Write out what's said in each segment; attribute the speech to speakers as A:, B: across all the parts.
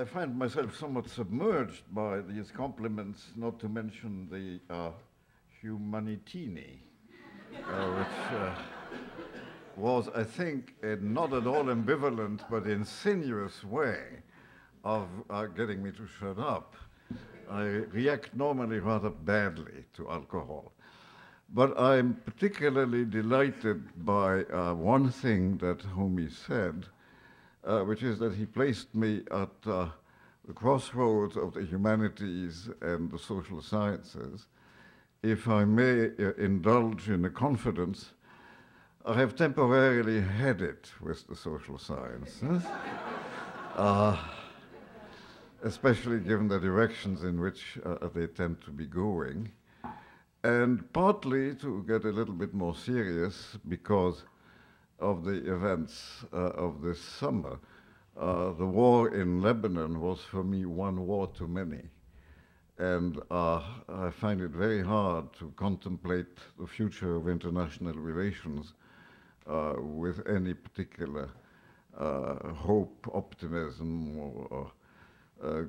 A: I find myself somewhat submerged by these compliments, not to mention the uh, humanitini, uh, which uh, was, I think, a not at all ambivalent but insinuous way of uh, getting me to shut up. I react normally rather badly to alcohol. But I'm particularly delighted by uh, one thing that Homi said, uh, which is that he placed me at uh, the crossroads of the humanities and the social sciences. If I may uh, indulge in a confidence, I have temporarily had it with the social sciences, uh, especially given the directions in which uh, they tend to be going. And partly to get a little bit more serious because of the events uh, of this summer. Uh, the war in Lebanon was for me one war too many. And uh, I find it very hard to contemplate the future of international relations uh, with any particular uh, hope, optimism, or, or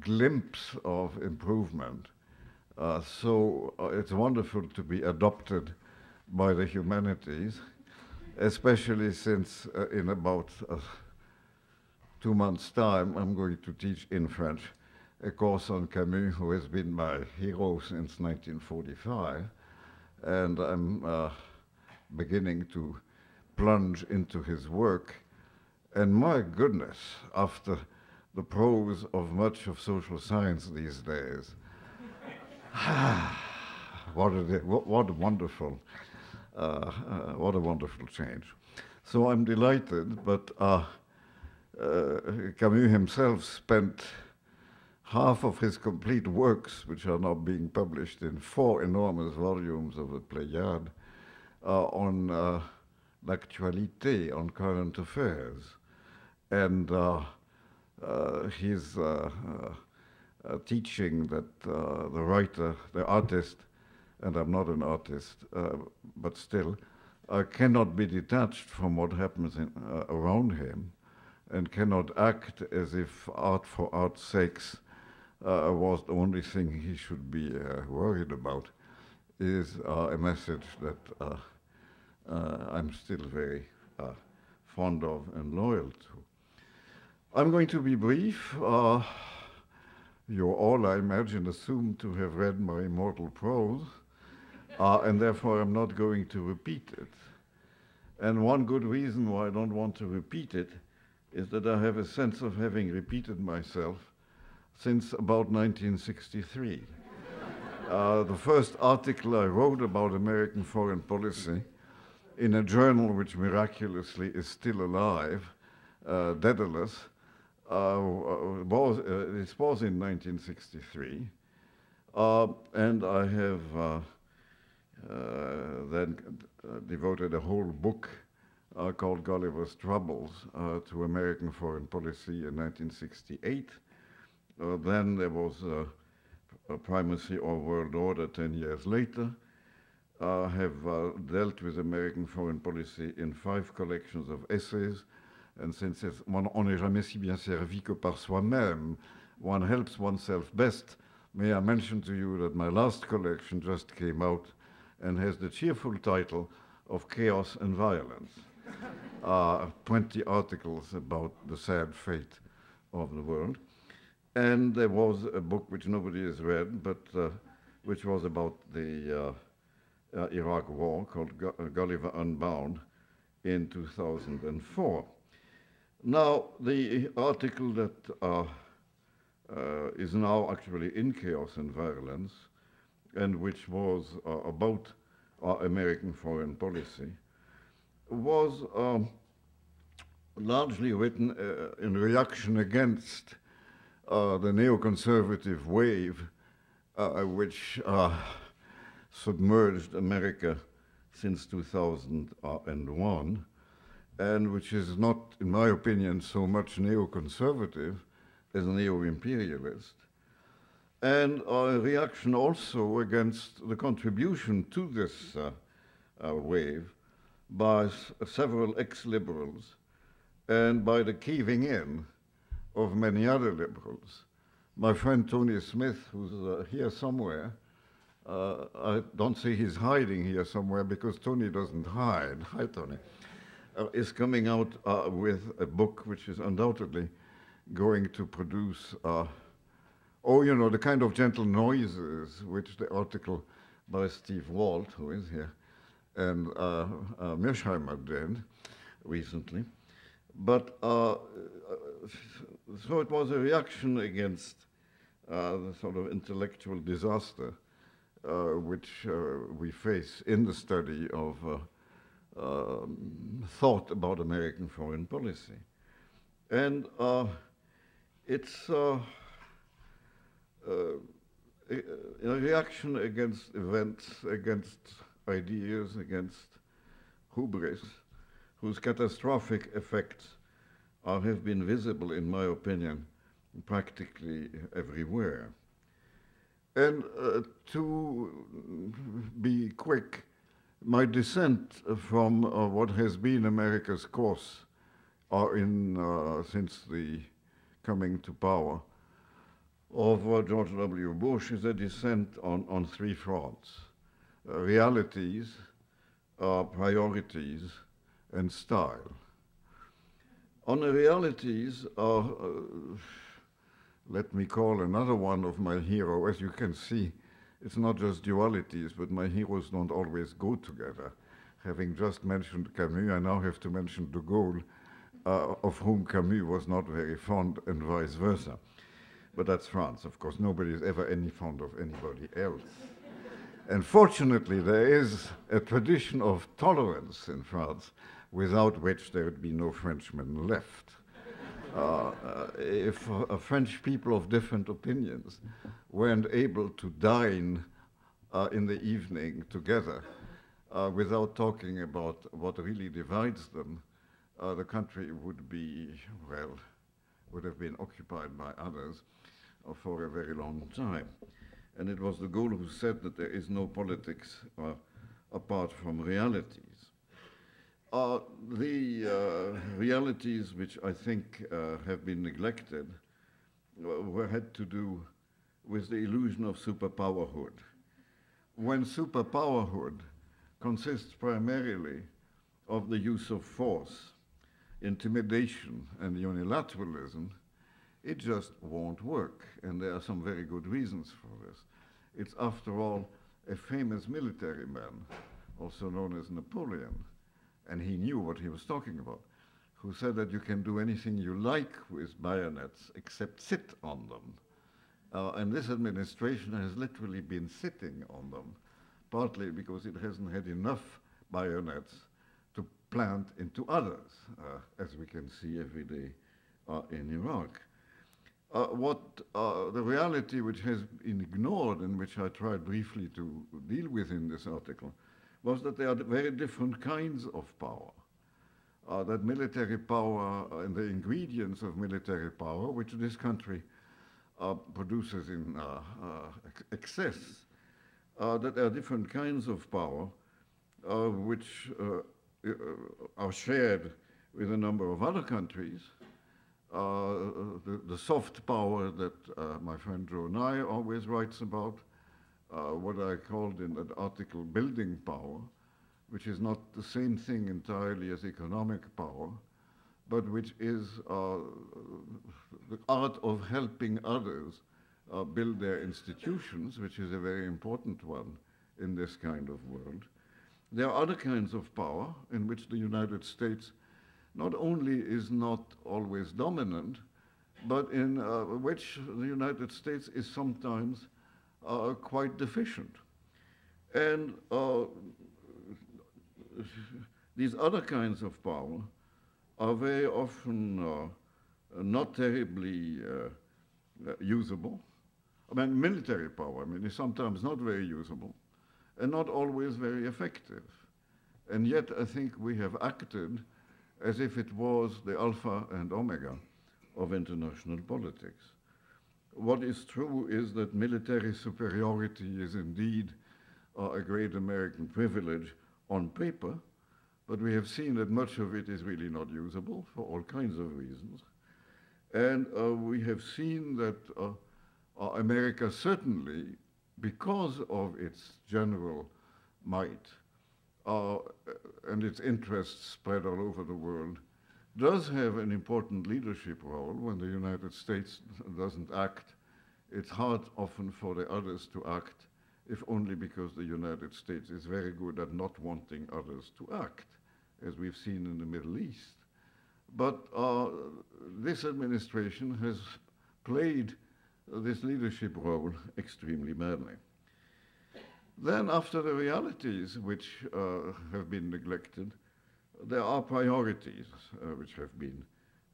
A: glimpse of improvement. Uh, so uh, it's wonderful to be adopted by the humanities, especially since uh, in about uh, two months' time I'm going to teach in French a course on Camus, who has been my hero since 1945, and I'm uh, beginning to plunge into his work. And my goodness, after the prose of much of social science these days, what, a, what, a wonderful, uh, uh, what a wonderful change. So I'm delighted, but uh, Camus himself spent half of his complete works, which are now being published in four enormous volumes of the Pléiade, uh, on uh, l'actualité, on current affairs. And his uh, teaching that uh, the writer, the artist, and I'm not an artist, uh, but still, cannot be detached from what happens in, around him and cannot act as if art for art's sakes uh, was the only thing he should be uh, worried about, is uh, a message that I'm still very fond of and loyal to. I'm going to be brief. You all, I imagine, assume to have read my immortal prose, uh, and therefore I'm not going to repeat it. And one good reason why I don't want to repeat it is that I have a sense of having repeated myself since about 1963. uh, the first article I wrote about American foreign policy in a journal which miraculously is still alive, uh, Daedalus, uh, was, uh, was in 1963. Uh, and I have then devoted a whole book uh, called Gulliver's Troubles uh, to American foreign policy in 1968. Uh, then there was a primacy of world order 10 years later. I have dealt with American foreign policy in five collections of essays and since on n'est jamais si bien servi que par soi-même, one helps oneself best. May I mention to you that my last collection just came out and has the cheerful title of Chaos and Violence. uh, 20 articles about the sad fate of the world. And there was a book which nobody has read, but uh, which was about the uh, uh Iraq War called Gulliver Unbound in 2004. Now, the article that uh, uh, is now actually in Chaos and Violence, and which was uh, about American foreign policy, was um, largely written uh, in reaction against uh, the neoconservative wave uh, which submerged America since 2001 and which is not, in my opinion, so much neoconservative as neo-imperialist, and a reaction also against the contribution to this uh, uh, wave by several ex-liberals and by the caving in of many other liberals. My friend Tony Smith, who's uh, here somewhere, uh, I don't see he's hiding here somewhere because Tony doesn't hide. Hi, Tony. Uh, is coming out uh, with a book which is undoubtedly going to produce, uh, oh, you know, the kind of gentle noises which the article by Steve Walt, who is here, and uh, uh, Mearsheimer did recently. But uh, so it was a reaction against the sort of intellectual disaster uh, which uh, we face in the study of uh, um, thought about American foreign policy. And it's a reaction against events, against ideas, against hubris, whose catastrophic effects are, have been visible, in my opinion, practically everywhere. And uh, to be quick, my dissent from uh, what has been America's course uh, in, uh, since the coming to power of uh, George W. Bush is a dissent on, on three fronts realities, priorities, and style. On the realities, let me call another one of my hero. As you can see, it's not just dualities, but my heroes don't always go together. Having just mentioned Camus, I now have to mention de Gaulle, uh, of whom Camus was not very fond, and vice versa. But that's France, of course. Nobody is ever any fond of anybody else. And fortunately, there is a tradition of tolerance in France without which there would be no Frenchmen left. Uh, if uh, French people of different opinions weren't able to dine uh, in the evening together uh, without talking about what really divides them, uh, the country would be, well, would have been occupied by others for a very long time. And it was de Gaulle who said that there is no politics apart from realities. Uh, the uh, realities which I think uh, have been neglected uh, were had to do with the illusion of superpowerhood. When superpowerhood consists primarily of the use of force, intimidation, and unilateralism, it just won't work. And there are some very good reasons for this. It's, after all, a famous military man, also known as Napoleon, and he knew what he was talking about, who said that you can do anything you like with bayonets except sit on them. Uh, and this administration has literally been sitting on them, partly because it hasn't had enough bayonets to plant into others, uh, as we can see every day uh, in Iraq. Uh, what uh, the reality which has been ignored and which I tried briefly to deal with in this article was that there are very different kinds of power. Uh, that military power and the ingredients of military power, which this country uh, produces in uh, uh excess, uh, that there are different kinds of power uh, which are shared with a number of other countries. The, the, soft power that my friend Joe Nye always writes about, uh, what I called in that article building power, which is not the same thing entirely as economic power, but which is uh, the art of helping others uh, build their institutions, which is a very important one in this kind of world. There are other kinds of power in which the United States not only is not always dominant, but in uh, which the United States is sometimes are quite deficient. And uh, these other kinds of power are very often uh, not terribly uh, usable. I mean, military power, I mean, is sometimes not very usable and not always very effective. And yet, I think we have acted as if it was the alpha and omega of international politics what is true is that military superiority is indeed uh, a great American privilege on paper, but we have seen that much of it is really not usable for all kinds of reasons. And uh, we have seen that uh, uh, America certainly, because of its general might uh, and its interests spread all over the world, does have an important leadership role when the United States doesn't act. It's hard often for the others to act, if only because the United States is very good at not wanting others to act, as we've seen in the Middle East. But uh, this administration has played this leadership role extremely badly. Then, after the realities which uh, have been neglected, there are priorities uh, which have been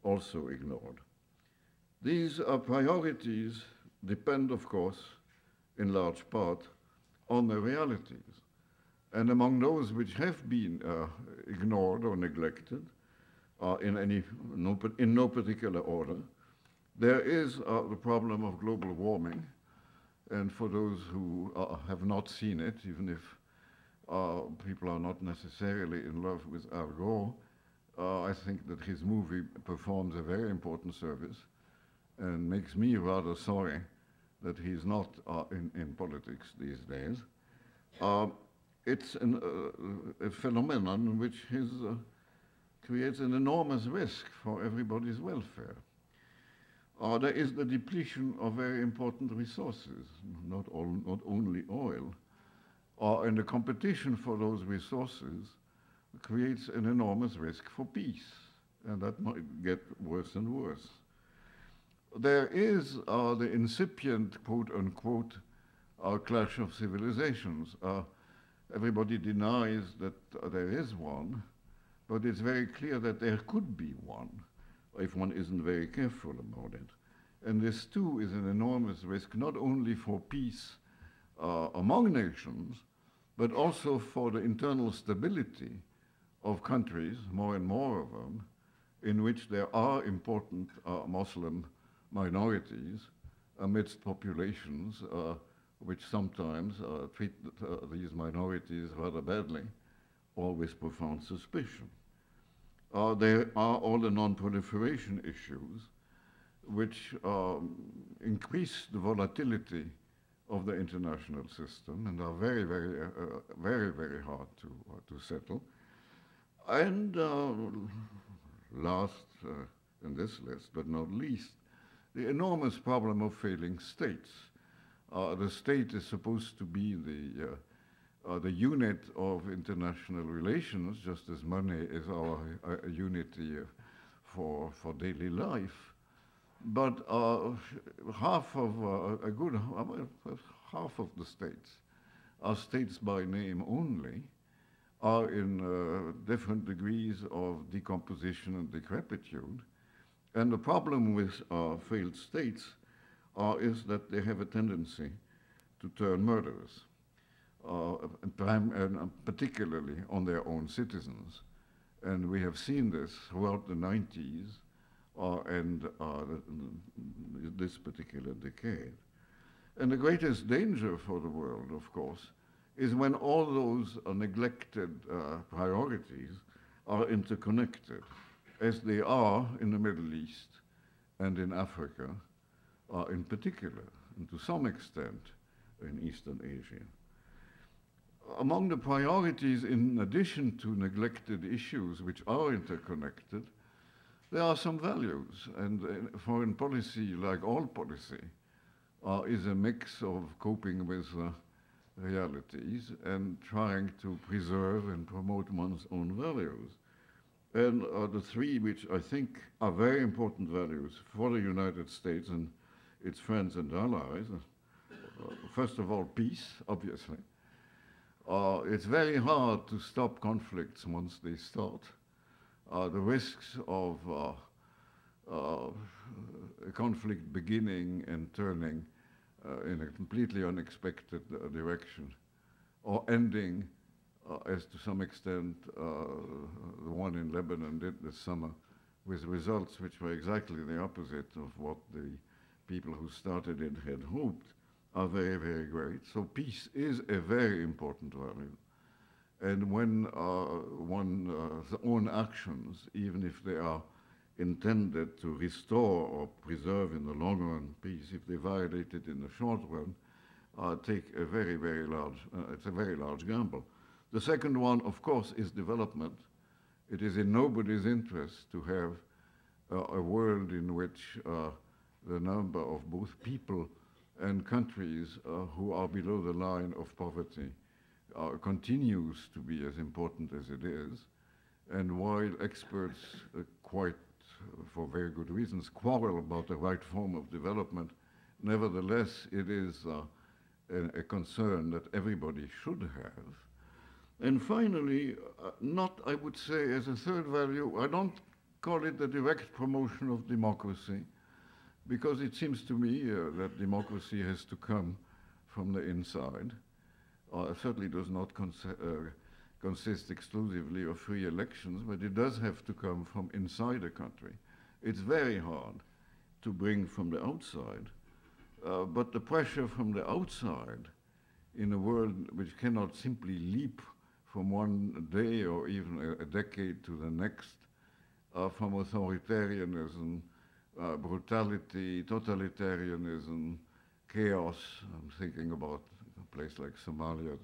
A: also ignored. These uh, priorities depend, of course, in large part on the realities. And among those which have been uh, ignored or neglected, uh, in, any, no, in no particular order, there is uh, the problem of global warming. And for those who uh, have not seen it, even if uh, people are not necessarily in love with Al Gore, uh, I think that his movie performs a very important service and makes me rather sorry that he's not uh, in, in politics these days. Uh, it's an, a phenomenon which uh, creates an enormous risk for everybody's welfare. There is the depletion of very important resources, not, all, not only oil, uh, and the competition for those resources creates an enormous risk for peace, and that might get worse and worse. There is uh, the incipient, quote unquote, uh, clash of civilizations. Uh, everybody denies that uh, there is one, but it's very clear that there could be one if one isn't very careful about it. And this too is an enormous risk, not only for peace uh, among nations, but also for the internal stability of countries, more and more of them, in which there are important uh, Muslim minorities amidst populations uh, which sometimes uh, treat uh, these minorities rather badly or with profound suspicion. Uh, there are all the non-proliferation issues which um, increase the volatility of the international system and are very, very, uh, uh, very, very hard to, uh, to settle. And uh, last uh, in this list, but not least, the enormous problem of failing states. The state is supposed to be the, the unit of international relations, just as money is our unity for, for daily life. But uh, half of uh, a good half of the states are states by name only, are in uh, different degrees of decomposition and decrepitude. And the problem with uh, failed states uh, is that they have a tendency to turn murderers, uh, particularly on their own citizens. And we have seen this throughout the 90s uh, and uh, this particular decade. And the greatest danger for the world, of course, is when all those neglected uh, priorities are interconnected, as they are in the Middle East and in Africa uh, in particular, and to some extent in Eastern Asia. Among the priorities, in addition to neglected issues which are interconnected, there are some values, and uh, foreign policy, like all policy, uh, is a mix of coping with uh, realities and trying to preserve and promote one's own values. And uh, the three which I think are very important values for the United States and its friends and allies, uh, first of all, peace, obviously. Uh, it's very hard to stop conflicts once they start. Uh, the risks of uh, uh, a conflict beginning and turning in a completely unexpected direction, or ending, as to some extent the one in Lebanon did this summer, with results which were exactly the opposite of what the people who started it had hoped, are very, very great. So peace is a very important value. And when uh, one's uh, own actions, even if they are intended to restore or preserve in the long run peace, if they violate it in the short run, uh, take a very, very large, uh, it's a very large gamble. The second one, of course, is development. It is in nobody's interest to have uh, a world in which uh, the number of both people and countries uh, who are below the line of poverty uh, continues to be as important as it is. And while experts quite for very good reasons, quarrel about the right form of development. Nevertheless, it is uh, a, a, concern that everybody should have. And finally, uh, not, I would say, as a third value, I don't call it the direct promotion of democracy, because it seems to me uh, that democracy has to come from the inside. Uh, certainly does not uh, consist exclusively of free elections, but it does have to come from inside a country. It's very hard to bring from the outside, uh, but the pressure from the outside in a world which cannot simply leap from one day or even a, a decade to the next, uh, from authoritarianism, uh, brutality, totalitarianism, chaos. I'm thinking about a place like Somalia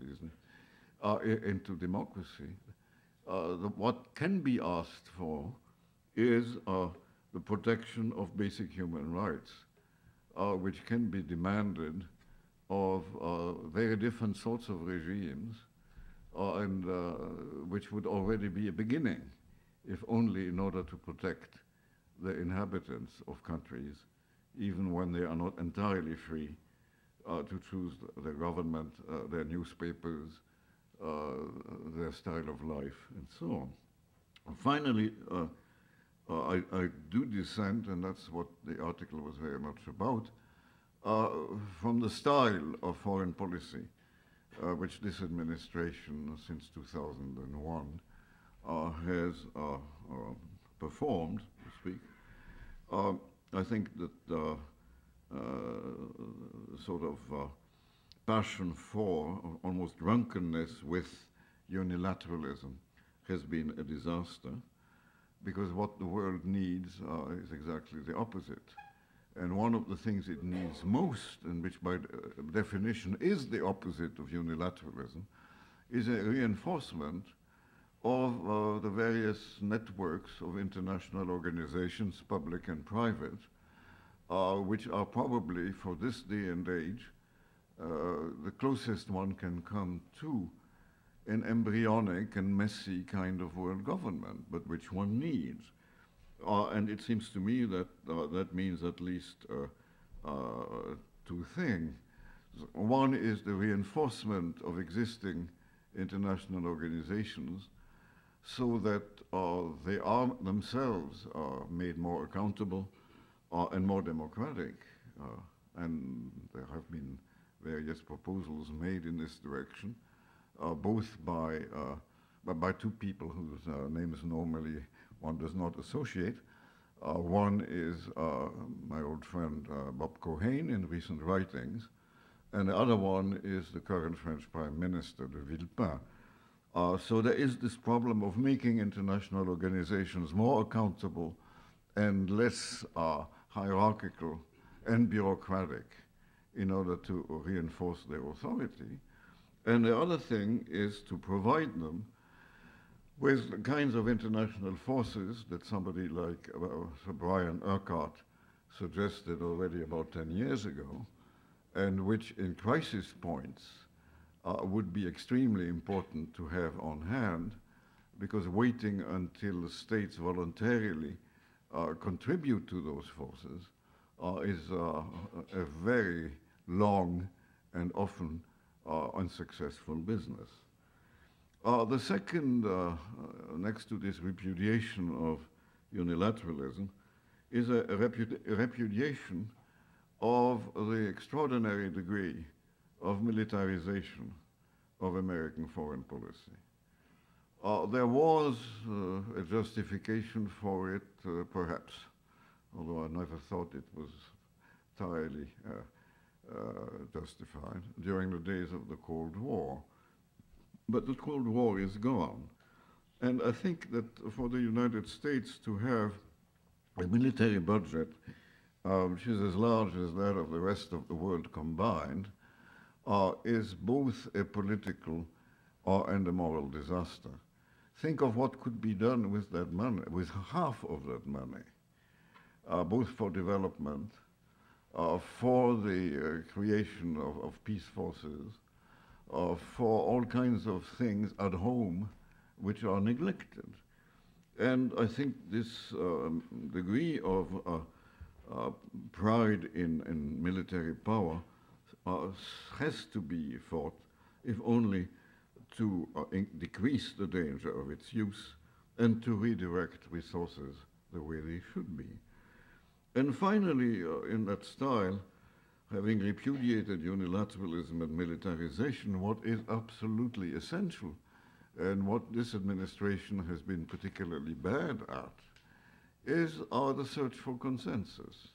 A: uh, into democracy, uh, the, what can be asked for is uh, the protection of basic human rights, uh, which can be demanded of very different sorts of regimes, and which would already be a beginning, if only in order to protect the inhabitants of countries, even when they are not entirely free to choose their government, their newspapers, uh, their style of life, and so on. Finally, uh, uh, I, I, do dissent, and that's what the article was very much about, from the style of foreign policy, which this administration, since 2001, has performed, to. I think that uh, sort of uh, passion for, almost drunkenness with unilateralism has been a disaster because what the world needs uh, is exactly the opposite. And one of the things it needs most, and which by definition is the opposite of unilateralism, is a reinforcement of uh, the various networks of international organizations, public and private, uh, which are probably, for this day and age, uh, the closest one can come to an embryonic and messy kind of world government, but which one needs. Uh, and it seems to me that uh, that means at least uh, two things. One is the reinforcement of existing international organizations so that uh, they are themselves made more accountable and more democratic. and there have been various proposals made in this direction, uh, both by, uh, by two people whose uh, names normally one does not associate. Uh, one is uh, my old friend Bob Keohane in recent writings, and the other one is the current French Prime Minister, de Villepin. Uh, so there is this problem of making international organizations more accountable and less uh, hierarchical and bureaucratic in order to reinforce their authority. And the other thing is to provide them with the kinds of international forces that somebody like uh, Sir Brian Urquhart suggested already about 10 years ago, and which in crisis points uh, would be extremely important to have on hand, because waiting until the states voluntarily uh, contribute to those forces uh, is uh, a very long and often uh, unsuccessful business. Uh, the second, next to this repudiation of unilateralism, is a, a repudiation of the extraordinary degree of militarization of American foreign policy. Uh, there was uh, a justification for it, uh, perhaps, although I never thought it was entirely uh, justified during the days of the Cold War. But the Cold War is gone. And I think that for the United States to have a military budget, uh, which is as large as that of the rest of the world combined, uh, is both a political or and a moral disaster. Think of what could be done with that money, with half of that money, uh, both for development, uh, for the uh, creation of, of, peace forces, uh, for all kinds of things at home which are neglected. And I think this um, degree of uh, uh, pride in, in military power has to be fought, if only to uh, decrease the danger of its use and to redirect resources the way they should be. And finally, uh, in that style, having repudiated unilateralism and militarization, what is absolutely essential and what this administration has been particularly bad at is uh, the search for consensus.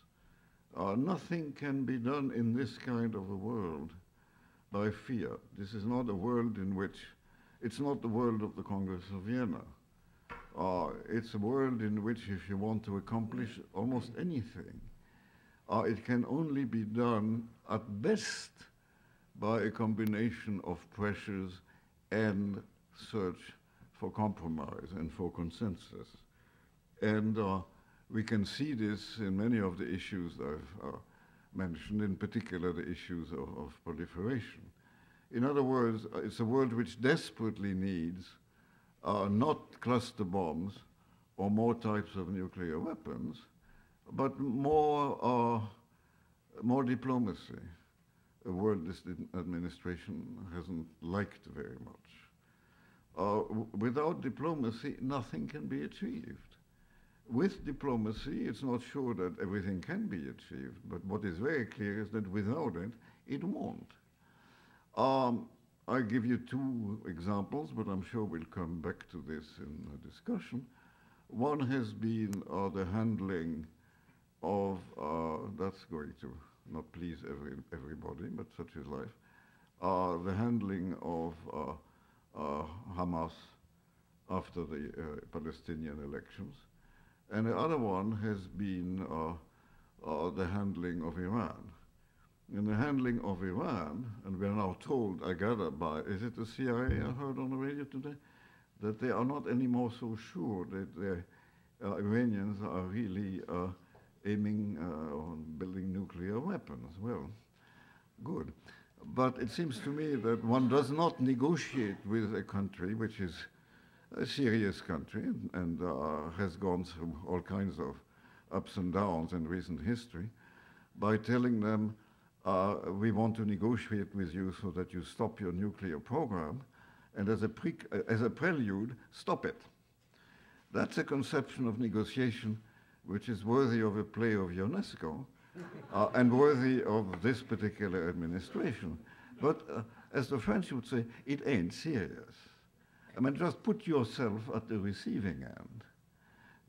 A: Uh, nothing can be done in this kind of a world by fear. This is not a world in which, it's not the world of the Congress of Vienna. Uh, it's a world in which if you want to accomplish almost anything, uh, it can only be done at best by a combination of pressures and search for compromise and for consensus. And uh, we can see this in many of the issues I've uh, mentioned, in particular the issues of, of, proliferation. In other words, uh, it's a world which desperately needs uh, not cluster bombs or more types of nuclear weapons, but more, uh, more diplomacy, a word this administration hasn't liked very much. Uh, without diplomacy, nothing can be achieved with diplomacy, it's not sure that everything can be achieved, but what is very clear is that without it, it won't. Um, I'll give you two examples, but I'm sure we'll come back to this in the discussion. One has been uh, the handling of, uh, that's going to not please every, everybody, but such is life, uh, the handling of uh, uh, Hamas after the uh, Palestinian elections. And the other one has been uh, uh, the handling of Iran. In the handling of Iran, and we are now told, I gather by, is it the CIA I heard on the radio today, that they are not anymore so sure that the uh, Iranians are really uh, aiming uh, on building nuclear weapons. Well, good. But it seems to me that one does not negotiate with a country which is a serious country and uh, has gone through all kinds of ups and downs in recent history by telling them, uh, we want to negotiate with you so that you stop your nuclear program, and as a, pre as a prelude, stop it. That's a conception of negotiation which is worthy of a play of Ionesco uh, and worthy of this particular administration. But uh, as the French would say, it ain't serious. I mean, just put yourself at the receiving end.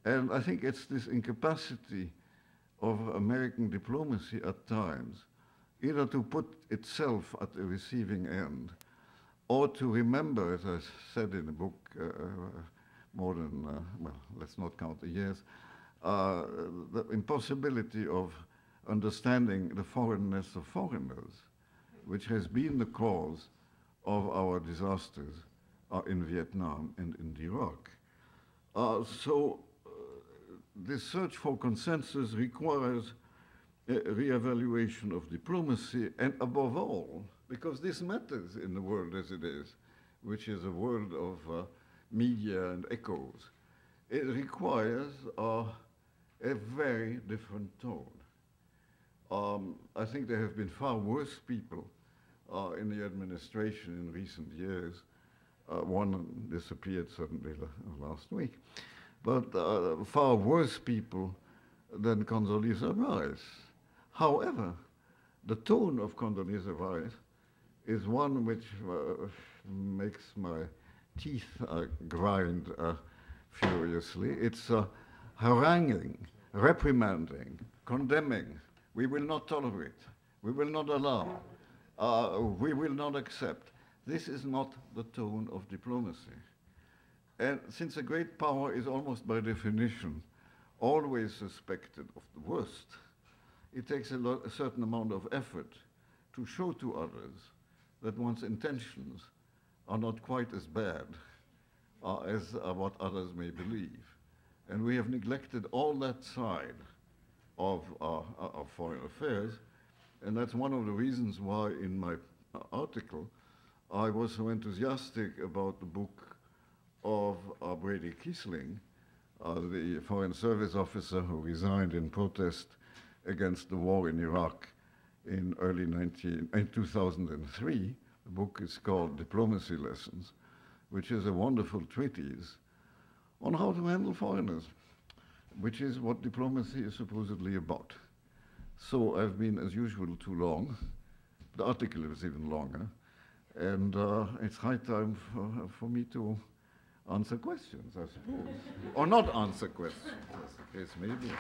A: And I think it's this incapacity of American diplomacy at times, either to put itself at the receiving end, or to remember, as I said in the book, uh, more than, uh, well, let's not count the years, uh, the impossibility of understanding the foreignness of foreigners, which has been the cause of our disasters uh, in Vietnam and in Iraq. Uh, so uh, this search for consensus requires a reevaluation of diplomacy and above all, because this matters in the world as it is, which is a world of uh, media and echoes, it requires uh, a very different tone. Um, I think there have been far worse people uh, in the administration in recent years uh, one disappeared suddenly last week. But uh, far worse people than Condoleezza Rice. However, the tone of Condoleezza Rice is one which uh, makes my teeth uh, grind uh, furiously. It's uh, haranguing, reprimanding, condemning. We will not tolerate. We will not allow. we will not accept. This is not the tone of diplomacy. And since a great power is almost by definition always suspected of the worst, it takes a, a certain amount of effort to show to others that one's intentions are not quite as bad uh, as uh, what others may believe. And we have neglected all that side of, uh, of foreign affairs, and that's one of the reasons why in my uh, article I was so enthusiastic about the book of uh, Brady Kiesling, uh, the Foreign Service officer who resigned in protest against the war in Iraq in early 19, in 2003. The book is called Diplomacy Lessons, which is a wonderful treatise on how to handle foreigners, which is what diplomacy is supposedly about. So I've been, as usual, too long. The article was even longer. And uh, it's high time for, for me to answer questions, I suppose. or not answer questions, as the case may be.